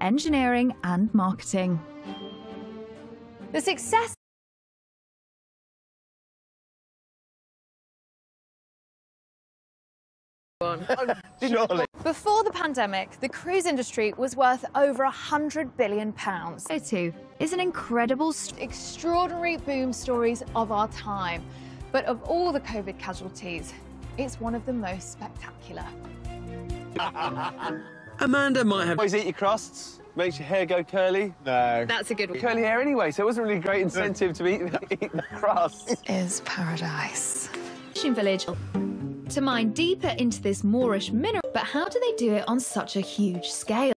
engineering and marketing. The success Surely. Before the pandemic, the cruise industry was worth over £100 billion. So too is an incredible st- Extraordinary boom stories of our time. But of all the COVID casualties, it's one of the most spectacular. Amanda might have Always eat your crusts. Makes your hair go curly. No. That's a good one. Curly hair anyway, so it wasn't really a great incentive to eat, eat the crusts. Is paradise. fishing village to mine deeper into this Moorish mineral. But how do they do it on such a huge scale?